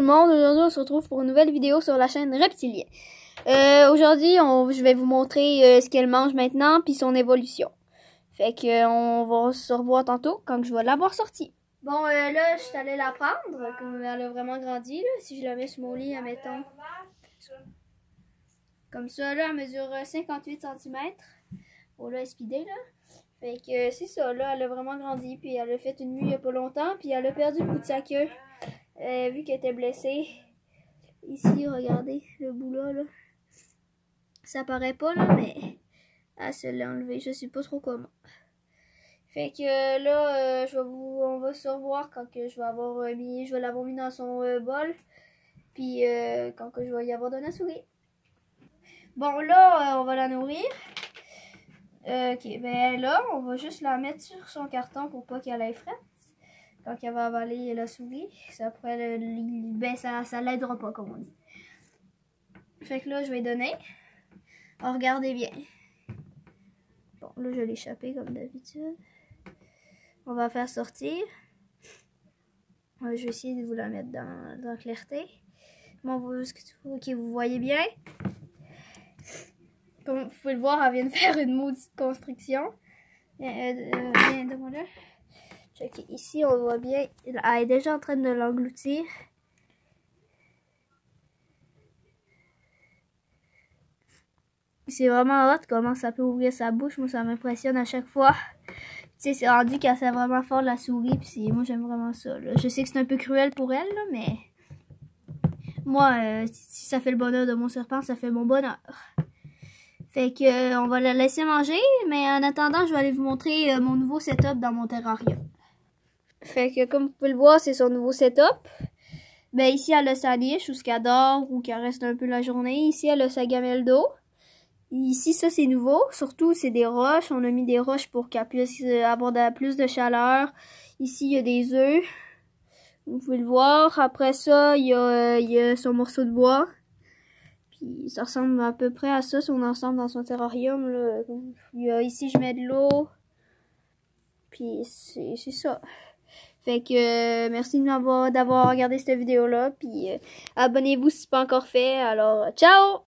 tout le monde, aujourd'hui on se retrouve pour une nouvelle vidéo sur la chaîne Reptilien. Euh, aujourd'hui, je vais vous montrer euh, ce qu'elle mange maintenant, puis son évolution. Fait que euh, on va se revoir tantôt quand je vais l'avoir sortie. Bon, là, je suis allée la prendre, comme elle a vraiment grandi, là. Si je la mets sur mon lit, admettons. Comme ça, là, elle mesure 58 cm. Oh là, speeder, là. Fait que c'est ça, là, elle a vraiment grandi, puis elle a fait une nuit il n'y a pas longtemps, puis elle a perdu le bout de sa queue. Euh, vu qu'elle était blessée. Ici, regardez, le bout là. Ça paraît pas, là, mais elle se l'a enlevé. Je sais pas trop comment. Fait que là, euh, je vais vous, on va se revoir quand que je vais avoir euh, mis, je vais l'avoir mis dans son bol. Puis euh, quand que je vais y avoir donné la souris. Bon, là, on va la nourrir. Ok, ben là, on va juste la mettre sur son carton pour pas qu'elle ait frette quand elle va avaler la souris. Ça pourrait le, ben ça, ça l'aidera pas, comme on dit. Fait que là, je vais donner. Alors, regardez bien. Bon, là, je l'ai échappé comme d'habitude. On va faire sortir. Ouais, je vais essayer de vous la mettre dans, dans la clarté. Bon, vous, ok, vous voyez bien. Comme vous pouvez le voir, elle vient de faire une maudite construction. Euh, euh, viens là. Check, ici, on voit bien, elle est déjà en train de l'engloutir. C'est vraiment hot comment ça peut ouvrir sa bouche. Moi, ça m'impressionne à chaque fois. Tu sais, c'est rendu qu'elle sait vraiment fort la souris. Puis moi, j'aime vraiment ça. Je sais que c'est un peu cruel pour elle, là, mais moi, euh, si ça fait le bonheur de mon serpent, ça fait mon bonheur. Fait que euh, on va la laisser manger, mais en attendant, je vais aller vous montrer euh, mon nouveau setup dans mon terrarium. Fait que comme vous pouvez le voir, c'est son nouveau setup. Ben ici, elle a sa niche où ce qu'elle dort ou qu'elle reste un peu la journée. Ici, elle a sa gamelle d'eau. Ici, ça c'est nouveau. Surtout, c'est des roches. On a mis des roches pour qu'elle puisse avoir de, plus de chaleur. Ici, il y a des œufs. Vous pouvez le voir. Après ça, il y a, il y a son morceau de bois. Puis ça ressemble à peu près à ça, son ensemble dans son terrarium. Là. Il y a, ici, je mets de l'eau. Puis c'est ça. Fait que euh, merci d'avoir regardé cette vidéo-là. Puis euh, abonnez-vous si ce n'est pas encore fait. Alors, ciao!